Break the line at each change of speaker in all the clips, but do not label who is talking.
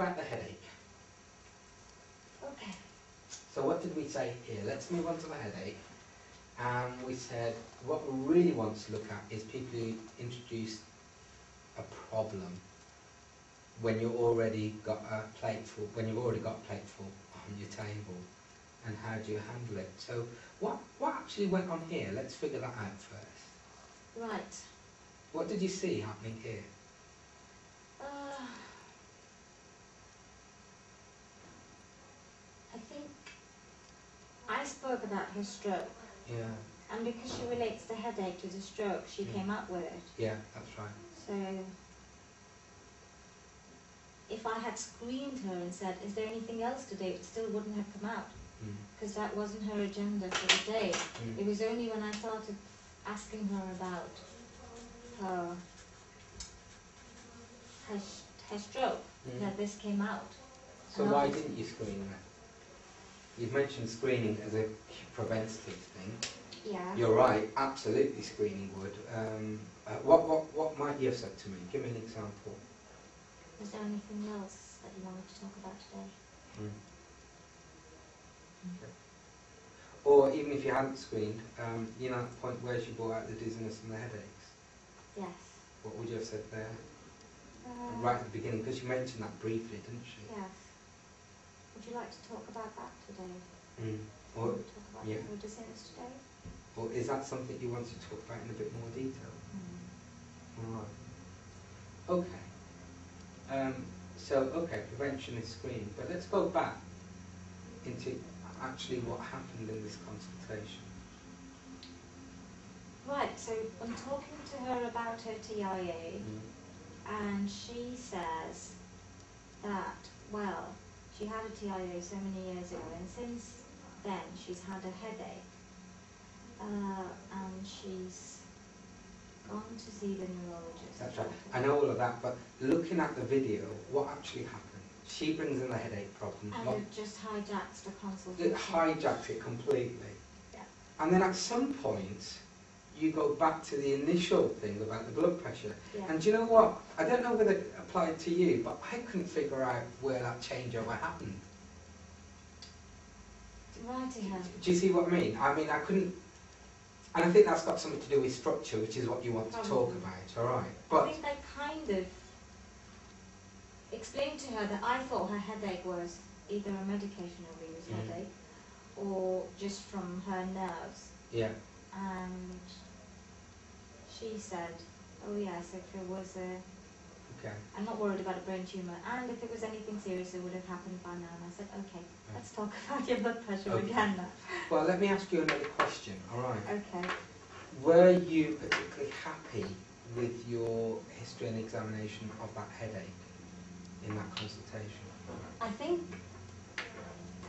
about the headache.
Okay.
So what did we say here? Let's move on to the headache. And we said what we really want to look at is people who introduce a problem when you've already got a plate full, when you've already got a plate full on your table, and how do you handle it? So what what actually went on here? Let's figure that out first.
Right.
What did you see happening here?
Uh, I think Spoke about her stroke,
Yeah,
and because she relates the headache to the stroke, she
Mm.
came up with it.
yeah, that's right.
So if I had screened her and said, "Is there anything else today, it still wouldn't have come out
Mm.
because that wasn't her agenda for the day.
Mm.
It was only when I started asking her about her her, her stroke
Mm.
that this came out.
So
And
why didn't you screen her? You've mentioned screening as a preventative thing.
Yeah.
You're right, absolutely screening would. Um, uh, what, what, what might you have said to me? Give me an example.
Was there anything else that you wanted to talk about today?
Or even if you hadn't screened, um, you know, at the point where she brought out the dizziness and the headaches,
Yes.
what would you have said there?
Uh,
right at the beginning, because you mentioned that briefly, didn't she?
Yes. Would you like to talk about that today?
Mm. Or,
talk about
yeah.
dizziness today?
or is that something you want to talk about in a bit more detail? Alright. Okay. Um, so, okay, prevention is screening, but let's go back into actually what happened in this consultation.
Right, so I'm talking to her about her TIA, and she says that, well, she had a TIA so many years ago, and since then she's had a headache, uh, and she's gone to see the neurologist.
That's right. I know all of that, but looking at the video, what actually happened? She brings in the headache problem.
And
What-
it just hijacks the
It
consultation.
hijacks it completely.
Yeah.
And then at some point, you go back to the initial thing about the blood pressure.
Yeah.
And do you know what? I don't know whether it applied to you, but I couldn't figure out where that changeover happened. Do you see what I mean? I mean, I couldn't. And I think that's got something to do with structure, which is what you want to talk about, all right? But I
think I kind of explained to her that I thought her headache was either a medication-induced
Mm.
headache or just from her nerves.
yeah,
And she said, oh yes, if it was a,
okay.
I'm not worried about a brain tumour, and if it was anything serious, it would have happened by now. And I said, okay, let's talk about your blood pressure
Okay.
again now.
Well, let me ask you another question, all right?
Okay.
Were you particularly happy with your history and examination of that headache in that consultation?
I think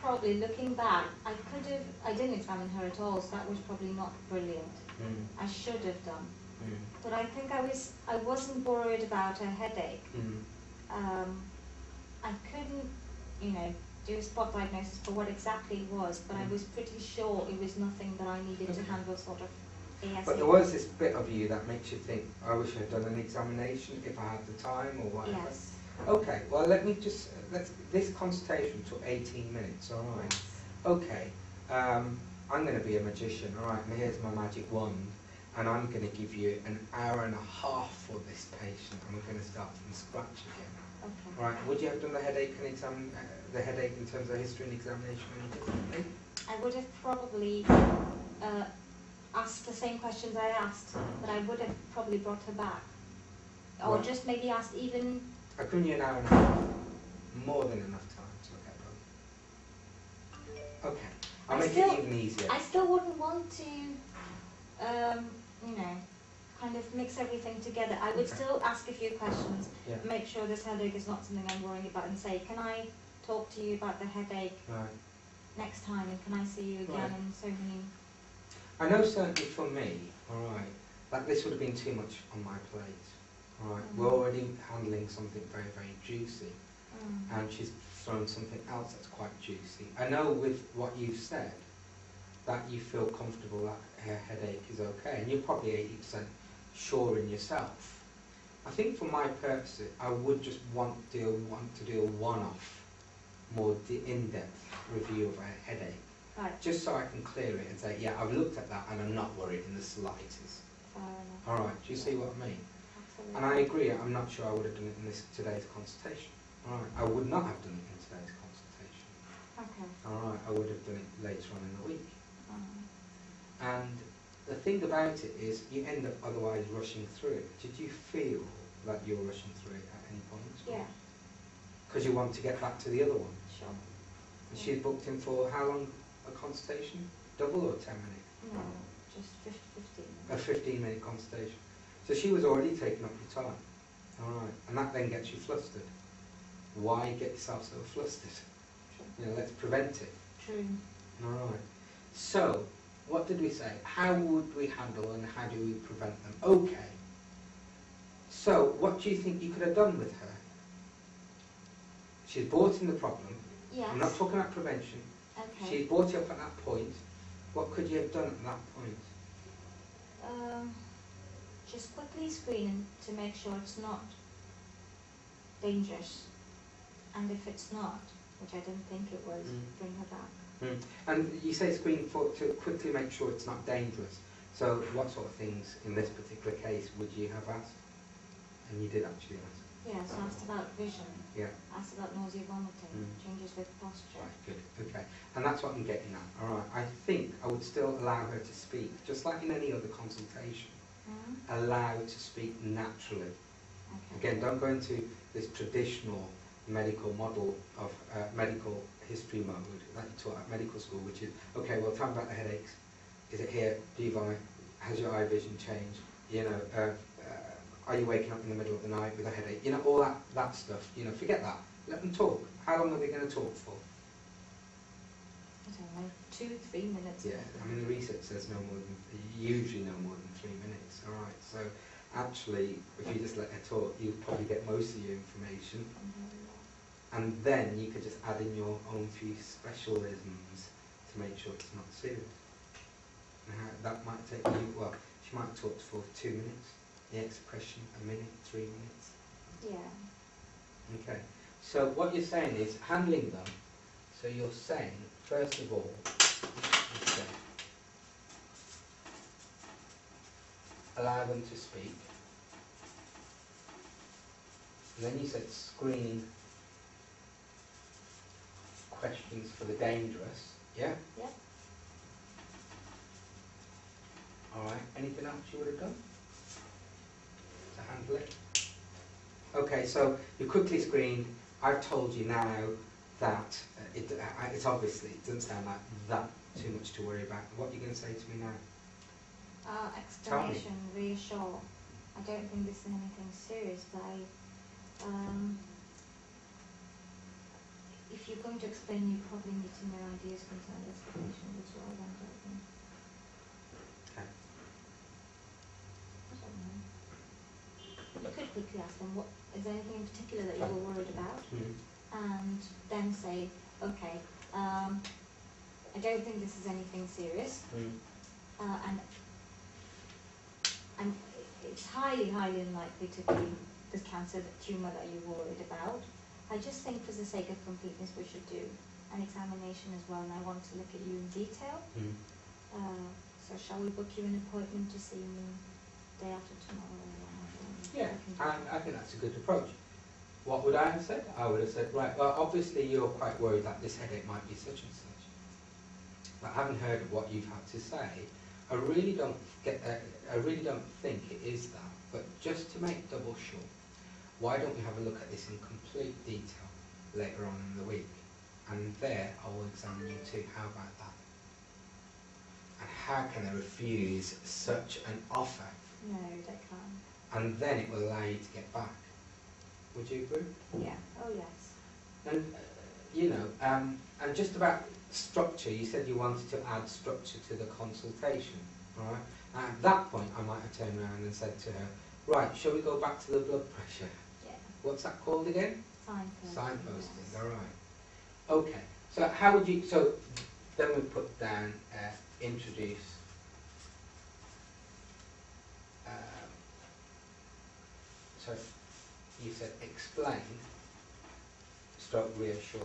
probably looking back, I could have, I didn't examine her at all, so that was probably not brilliant.
Mm,
I should have done.
Mm,
But I think I was, I wasn't worried about a headache.
mm.
Um, I couldn't, you know, do a spot diagnosis for what exactly it was, but I was pretty sure it was nothing that I needed to handle sort of.
But there was this bit of you that makes you think, I wish I'd done an examination if I had the time or whatever.
Yes.
Okay, well let me just, let's, this consultation took 18 minutes, all right? Okay, um, I'm going to be a magician, all right, and here's my magic wand, and I'm going to give you an hour and a half for this patient, and we're going to start from scratch again.
Okay.
Right, would you have done the headache and exam, uh, the headache in terms of history and examination any differently?
I would have probably uh, asked the same questions I asked, but I would have probably brought her back. Or
Right.
just maybe asked even,
I've given you an hour and a half, more than enough time to look at both. Okay, I'll
I
make
still-
it even easier.
I still wouldn't want to, um, you know, kind of mix everything together. I would
Okay.
still ask a few questions,
Yeah,
make sure this headache is not something I'm worrying about, and say, can I talk to you about the headache
right.
next time, and can I see you again
Right.
in so many?
I know certainly for me, all right, that this would have been too much on my plate. All right, we're
Mm.
already handling something very, very juicy,
Mm.
and she's thrown something else that's quite juicy. I know with what you've said that you feel comfortable that her headache is okay, and you're probably 80% sure in yourself. I think for my purposes, I would just want to want to do a one-off, more de- in-depth review of a headache,
Right,
just so I can clear it and say, yeah, I've looked at that and I'm not worried in the slightest. All right, do you see what I mean?
Absolutely.
And I agree. I'm not sure I would have done it in this today's consultation. All right, I would not have done it in today's consultation.
Okay.
All right, I would have done it later on in the week. And the thing about it is, you end up otherwise rushing through it. Did you feel that you were rushing through it at any point?
yeah,
Because you want to get back to the other one.
sure.
And she booked in for how long a consultation? Double or ten minute?
No, just fifty, fifteen.
A fifteen minute consultation. So she was already taking up your time. All right, and that then gets you flustered. Why get yourself so flustered?
True.
You know, let's prevent it.
True.
All right. So, what did we say? How would we handle and how do we prevent them? Okay. So, what do you think you could have done with her? She's brought in the problem.
Yes.
I'm not talking about prevention.
Okay.
She brought you up at that point. What could you have done at that point?
Um, just quickly screen to make sure it's not dangerous. And if it's not, which I didn't think it was,
Mm.
bring her back.
And you say screen for to quickly make sure it's not dangerous. So, what sort of things in this particular case would you have asked? And you did actually ask.
Yeah, so asked about vision,
Yeah.
asked about nausea, vomiting,
Mm.
changes with posture.
Right, good, okay. And that's what I'm getting at, all right. I think I would still allow her to speak, just like in any other consultation.
Mm?
Allow to speak naturally.
Okay.
Again, don't go into this traditional medical model of uh, medical history mode that you taught at medical school, which is, okay, well, tell me about the headaches. Is it here? Do you vomit? Has your eye vision changed? You know, uh, uh, are you waking up in the middle of the night with a headache? You know, all that, that stuff. You know, forget that. Let them talk. How long are they going to talk for?
I don't know, two, three minutes.
Yeah, I mean, the research says no more than, usually no more than three minutes, all right? So actually, if you just let her talk, you'll probably get most of your information. And then you could just add in your own few specialisms to make sure it's not serious. That might take you, well, she might talk for two minutes, the expression a minute, three minutes.
Yeah.
Okay, so what you're saying is handling them, so you're saying, first of all, let's allow them to speak. And then you said screen questions for the dangerous, yeah?
Yeah.
Alright, anything else you would have done to handle it? Okay, so you quickly screened. I've told you now that uh, it, uh, it's obviously, it doesn't sound like that too much to worry about. What are you going to say to me now?
Uh, explanation, reassure. I don't think this is anything serious, but I, um, if you're going to explain, you probably need to know ideas, concerns, explanations as well, then, don't you?
Okay.
I don't know. You could quickly ask them, what, is there anything in particular that you were worried about?
Hmm.
And then say, okay, um, I don't think this is anything serious,
Hmm.
uh, and and it's highly, highly unlikely to be the cancer the tumour that you're worried about. I just think for the sake of completeness we should do an examination as well and I want to look at you in detail.
Hmm.
Uh, so shall we book you an appointment to see me day after tomorrow? or
Yeah,
we can
and? I think that's a good approach. What would I have said? I would have said, right, well, obviously you're quite worried that this headache might be such and such. But having heard of what you've had to say, I really don't get, uh, I really don't think it is that. But just to make double sure, why don't we have a look at this in complete detail later on in the week? And there I will examine you too. How about that? And how can they refuse such an offer?
No, they can't.
And then it will allow you to get back. Would you agree?
Yeah, oh yes.
And, uh, you know, um, and just about structure, you said you wanted to add structure to the consultation, all right? And at that point, I might have turned around and said to her, right, shall we go back to the blood pressure? What's that called again?
signposting.
Signposting, all right. Okay, so how would you, so then we put down, uh, introduce, um, so you said explain, stroke reassure,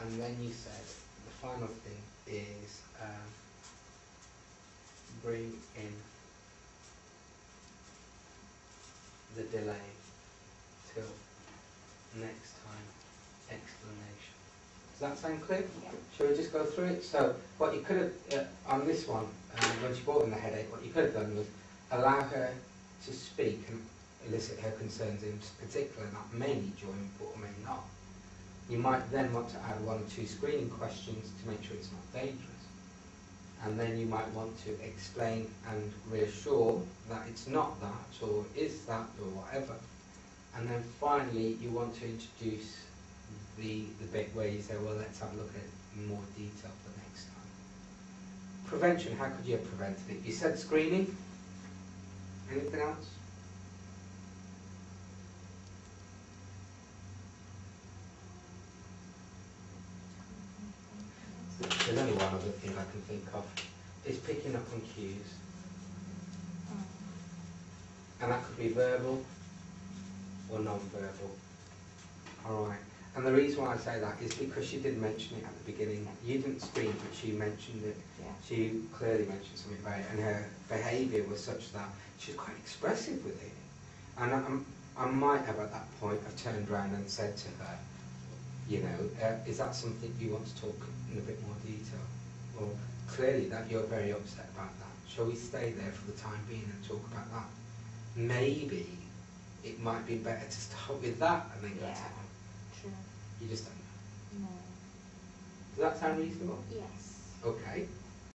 and then you said the final thing is um, bring in the delay till next time explanation. Does that sound clear?
Yeah.
Shall we just go through it? So what you could have, uh, on this one, uh, when she brought in the headache, what you could have done was allow her to speak and elicit her concerns in particular, not mainly during, but may not. You might then want to add one or two screening questions to make sure it's not dangerous. And then you might want to explain and reassure that it's not that, or is that, or whatever. And then finally, you want to introduce the, the bit where you say, well, let's have a look at it more detail for next time. Prevention, how could you have prevented it? You said screening. Anything else? There's only one other thing I can think of. Is picking up on cues. And that could be verbal or non-verbal. All right. And the reason why I say that is because she did mention it at the beginning. You didn't scream, but she mentioned it.
Yeah.
She clearly mentioned something about it, and her behaviour was such that she was quite expressive with it. And I, I might have at that point have turned around and said to her, you know, uh, is that something you want to talk in a bit more detail? Well, clearly that you're very upset about that. Shall we stay there for the time being and talk about that? Maybe it might be better to start with that and then go
Yeah.
to that.
True.
You just don't know.
No.
Does that sound reasonable?
Yes.
Okay.